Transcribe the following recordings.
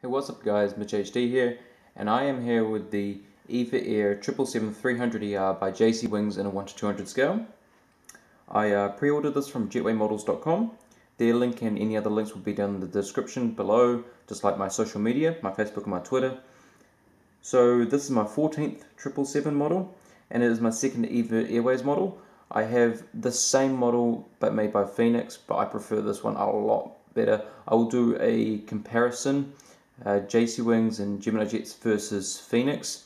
Hey what's up guys, MiJiT HD here and I am here with the EVA Air 777-300ER by JC Wings in a 1 to 200 scale. I uh, pre-ordered this from jetwaymodels.com. Their link and any other links will be down in the description below, just like my social media, my Facebook and my Twitter. So this is my 14th 777 model and it is my second EVA Airways model. I have the same model but made by Phoenix but I prefer this one a lot better. I will do a comparison uh, JC Wings and Gemini Jets versus Phoenix.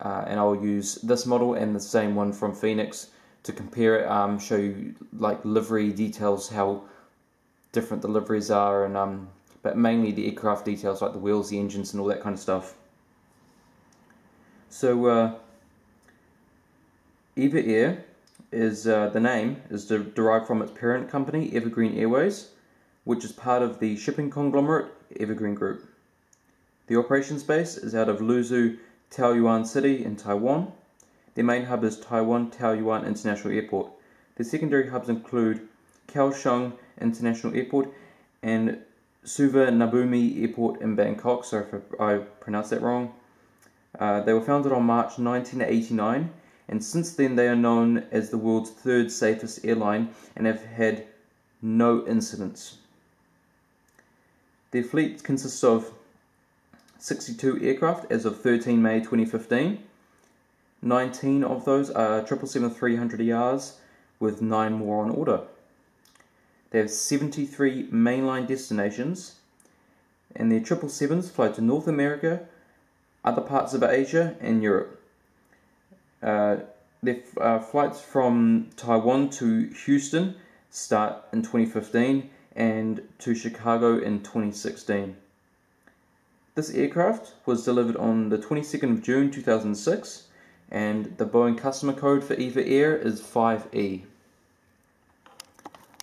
Uh, and I'll use this model and the same one from Phoenix to compare it, um, show you like livery details, how different the liveries are, and um, but mainly the aircraft details like the wheels, the engines, and all that kind of stuff. So, uh, Eva Air is uh, the name is de derived from its parent company, Evergreen Airways, which is part of the shipping conglomerate Evergreen Group. The operations base is out of Luzhu, Taoyuan City in Taiwan. Their main hub is Taiwan Taoyuan International Airport. The secondary hubs include Kaohsiung International Airport and Suvarnabhumi Airport in Bangkok. Sorry if I pronounced that wrong. Uh, they were founded on March 1989 and since then they are known as the world's third safest airline and have had no incidents. Their fleet consists of 62 aircraft as of 13 May 2015. 19 of those are 777-300ERs with 9 more on order. They have 73 mainline destinations and their 777s fly to North America, other parts of Asia and Europe. Uh, their uh, flights from Taiwan to Houston start in 2015 and to Chicago in 2016. This aircraft was delivered on the 22nd of June 2006 and the Boeing customer code for EVA Air is 5E.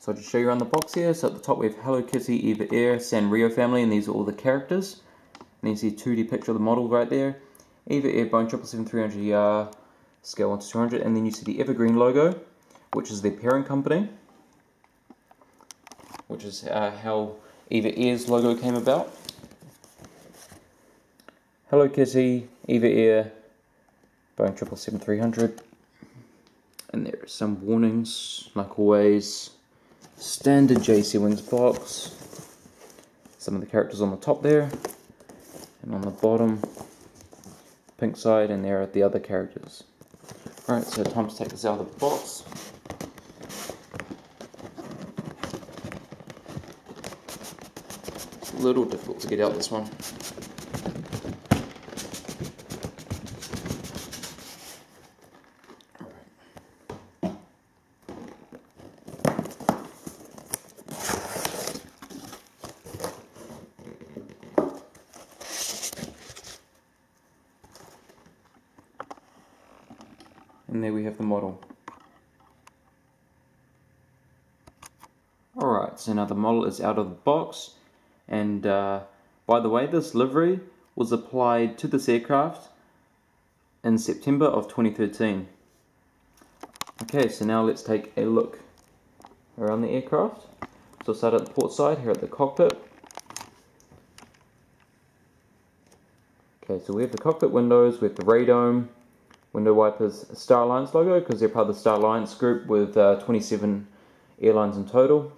So I'll just show you around the box here. So at the top we have Hello Kitty, EVA Air, Sanrio family and these are all the characters. And you see a 2D picture of the model right there. EVA Air Boeing 777-300ER, scale 1 to 200 and then you see the Evergreen logo which is their parent company which is uh, how EVA Air's logo came about. Hello Kitty, Eva Air, Boeing 777-300. And there are some warnings, like always. Standard JC Wings box. Some of the characters on the top there. And on the bottom, pink side, and there are the other characters. Alright, so time to take this out of the box. A little difficult to get out this one. and there we have the model. Alright, so now the model is out of the box and uh, by the way this livery was applied to this aircraft in September of 2013. Okay, so now let's take a look around the aircraft. So start at the port side, here at the cockpit. Okay, so we have the cockpit windows with the radome, window wipers Star Alliance logo because they're part of the Star Alliance group with uh, 27 airlines in total.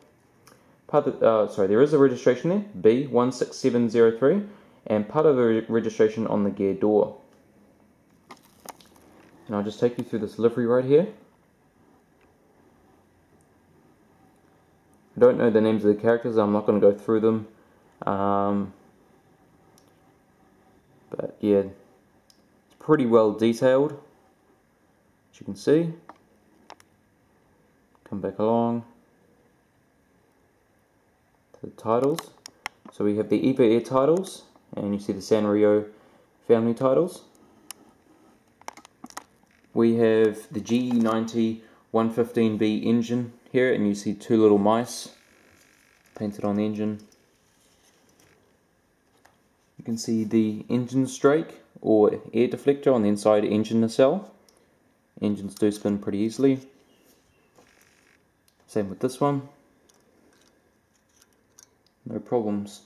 Part of uh, sorry, there is a registration there, B16703, and part of the re registration on the gear door. And I'll just take you through this livery right here. I don't know the names of the characters, I'm not going to go through them. Um, but yeah, it's pretty well detailed, as you can see. Come back along the titles. So we have the EVA Air titles, and you see the Sanrio family titles. We have the GE90 115B engine here, and you see two little mice painted on the engine. You can see the engine strake or air deflector on the inside engine nacelle. Engines do spin pretty easily. Same with this one no problems.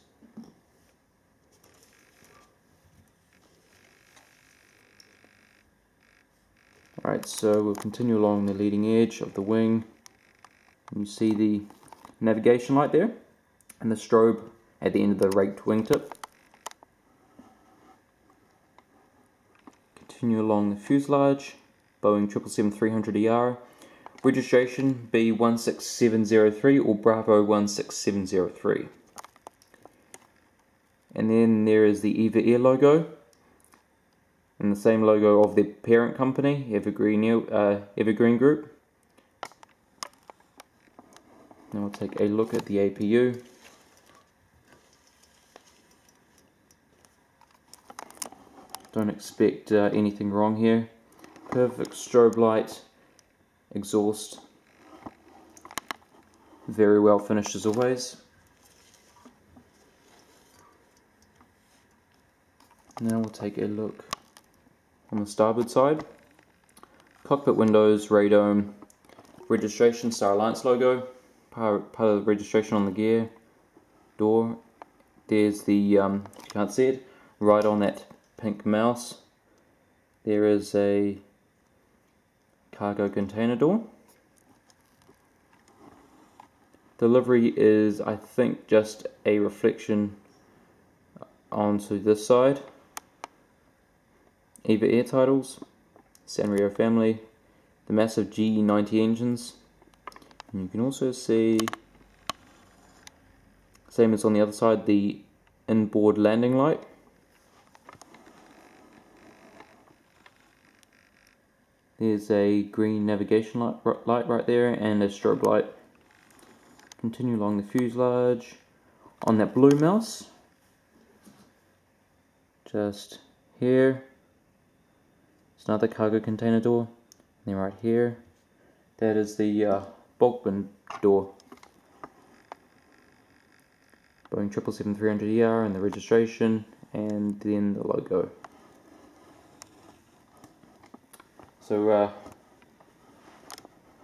Alright, so we'll continue along the leading edge of the wing. You see the navigation light there, and the strobe at the end of the raked wingtip. Continue along the fuselage, Boeing 777-300ER, registration B16703 or Bravo 16703. And then there is the EVA Air logo and the same logo of the parent company, Evergreen, uh, Evergreen Group. Now we'll take a look at the APU. Don't expect uh, anything wrong here. Perfect strobe light, exhaust, very well finished as always. Now we'll take a look on the starboard side. Cockpit windows, radome, registration Star Alliance logo, part, part of the registration on the gear, door. There's the, um, you can't see it, right on that pink mouse. There is a cargo container door. Delivery is, I think, just a reflection onto this side. EVA air titles, Sanrio family, the massive GE90 engines, and you can also see, same as on the other side, the inboard landing light. There's a green navigation light, light right there and a strobe light. Continue along the fuselage. On that blue mouse, just here, it's another cargo container door. And then right here, that is the uh, bulk bin door. Boeing 777-300ER and the registration and then the logo. So uh,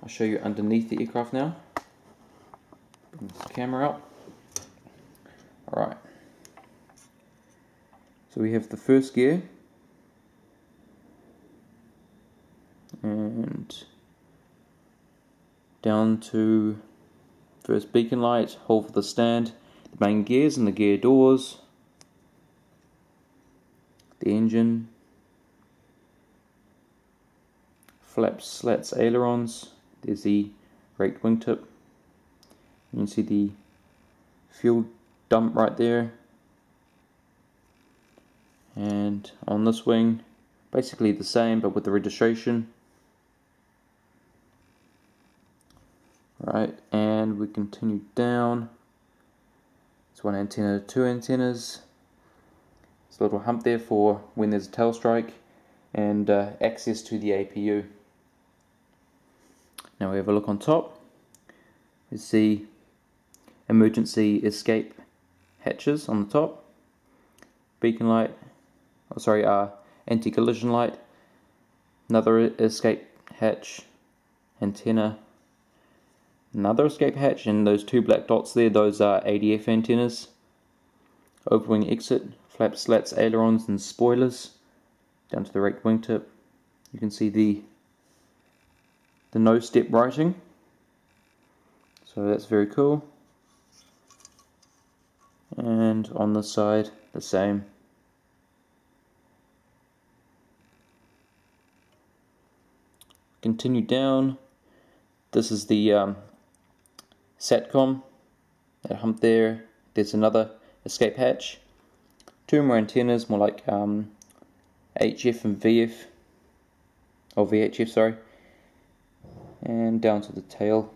I'll show you underneath the aircraft now. Bring this camera up. Alright. So we have the first gear and down to first beacon light, hold for the stand, the main gears and the gear doors, the engine, flaps, slats, ailerons, there's the raked wingtip, you can see the fuel dump right there, and on this wing, basically the same but with the registration. Right and we continue down. It's one antenna two antennas. It's a little hump there for when there's a tail strike and uh, access to the APU now we have a look on top. You see emergency escape hatches on the top. Beacon light oh sorry uh, anti-collision light. Another escape hatch antenna Another escape hatch and those two black dots there, those are ADF antennas. Overwing exit, flap slats, ailerons and spoilers. Down to the right wingtip. You can see the the nose step writing. So that's very cool. And on the side, the same. Continue down. This is the um, SATCOM, that hump there, there's another escape hatch, two more antennas, more like um, HF and VF, or VHF, sorry, and down to the tail.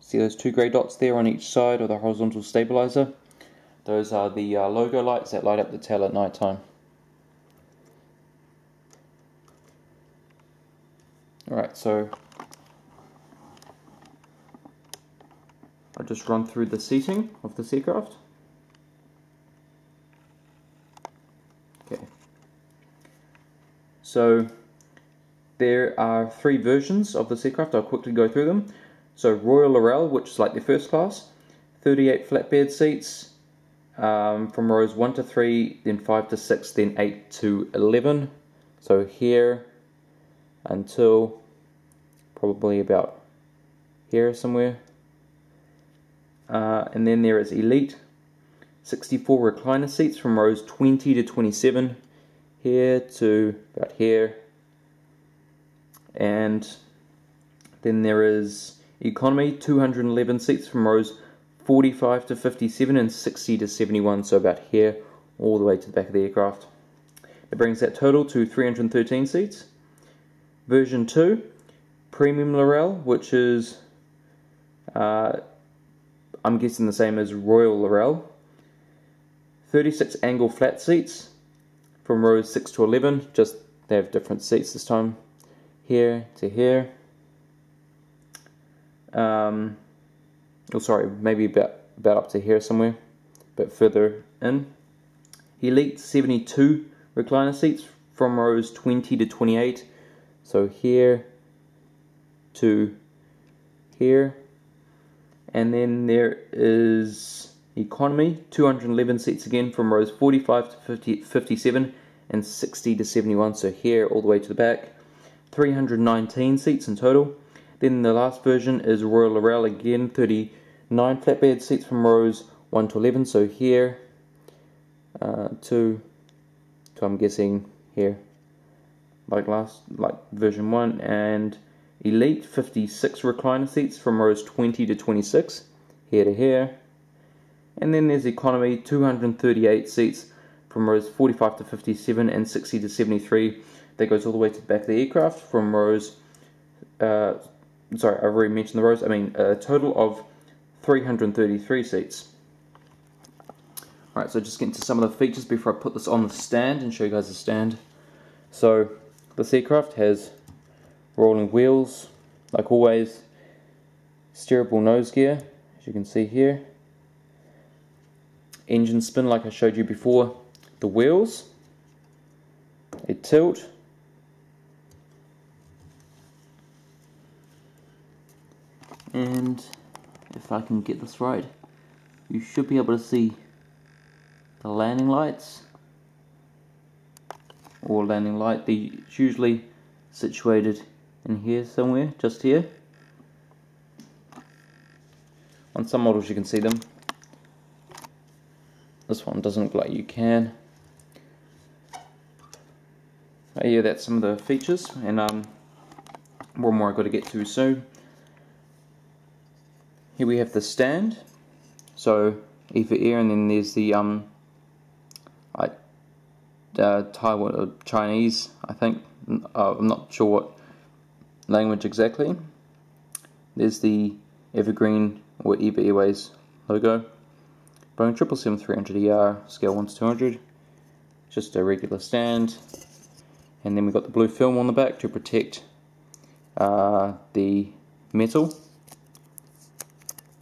See those two grey dots there on each side of the horizontal stabilizer? Those are the uh, logo lights that light up the tail at night time. Alright, so I'll just run through the seating of the Seacraft. Okay. So there are three versions of the Seacraft. I'll quickly go through them. So Royal Laurel, which is like the first class, 38 flatbed seats um, from rows 1 to 3, then 5 to 6, then 8 to 11. So here until probably about here somewhere. Uh, and then there is Elite 64 recliner seats from rows 20 to 27 here to about here. And then there is economy 211 seats from rows 45 to 57 and 60 to 71 so about here all the way to the back of the aircraft. It brings that total to 313 seats. Version 2 premium Laurel which is uh, I'm guessing the same as Royal Laurel 36 angle flat seats from rows 6 to 11, just they have different seats this time, here to here. Um, oh sorry, maybe about, about up to here somewhere, a bit further in. Elite 72 recliner seats from rows 20 to 28, so here to here. And then there is Economy, 211 seats again from rows 45 to 50, 57 and 60 to 71, so here all the way to the back. 319 seats in total. Then the last version is Royal Laurel again, 39 flatbed seats from rows 1 to 11, so here uh, to, to I'm guessing here, like last, like version 1, and Elite 56 recliner seats from rows 20 to 26, here to here and then there's economy, 238 seats from rows 45 to 57 and 60 to 73. That goes all the way to the back of the aircraft from rows, uh, sorry, I've already mentioned the rows, I mean a total of 333 seats. Alright, so just get into some of the features before I put this on the stand and show you guys the stand. So, this aircraft has rolling wheels, like always, steerable nose gear, as you can see here, engine spin like I showed you before, the wheels, a tilt, and if I can get this right, you should be able to see the landing lights. Or landing light. They're usually situated in here somewhere, just here. On some models you can see them, this one doesn't look like you can. But yeah, that's some of the features, and um, one more I've got to get to soon. Here we have the stand, so E for ear, and then there's the um, like uh, Taiwan or Chinese, I think. Uh, I'm not sure what language exactly. There's the Evergreen or EVA Airways logo. Boeing 777-300ER, scale 1 to 200. Just a regular stand. And then we've got the blue film on the back to protect uh, the metal.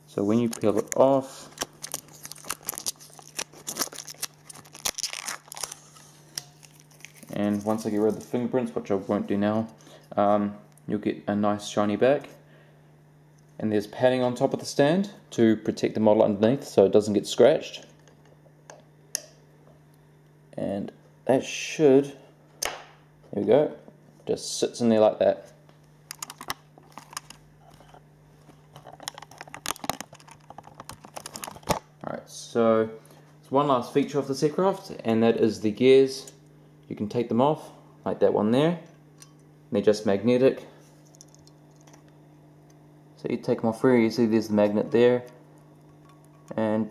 So when you peel it off, and once I get rid of the fingerprints, which I won't do now, um, you'll get a nice shiny back. And there's padding on top of the stand to protect the model underneath so it doesn't get scratched. And that should there we go just sits in there like that. Alright so it's one last feature of this aircraft and that is the gears. You can take them off like that one there. They're just magnetic so you take them off here, you see there's the magnet there, and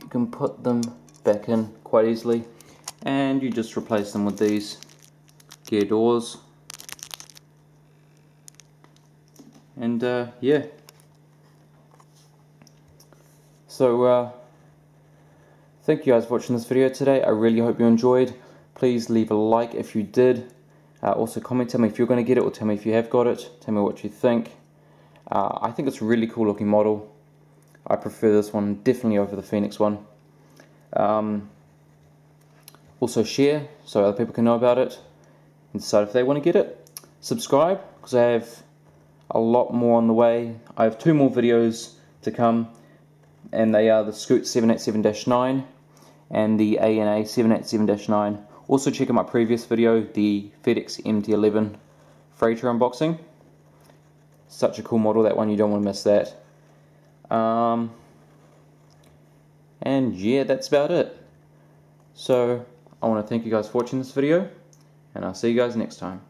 you can put them back in quite easily, and you just replace them with these gear doors. And uh, yeah, so uh, thank you guys for watching this video today. I really hope you enjoyed. Please leave a like if you did. Uh, also comment, tell me if you're going to get it or tell me if you have got it. Tell me what you think. Uh, I think it's a really cool looking model. I prefer this one definitely over the Phoenix one. Um, also share so other people can know about it and decide if they want to get it. Subscribe because I have a lot more on the way. I have two more videos to come and they are the Scoot 787-9 and the ANA 787-9. Also check out my previous video, the FedEx MD-11 freighter unboxing. Such a cool model, that one, you don't want to miss that. Um, and yeah, that's about it. So, I want to thank you guys for watching this video, and I'll see you guys next time.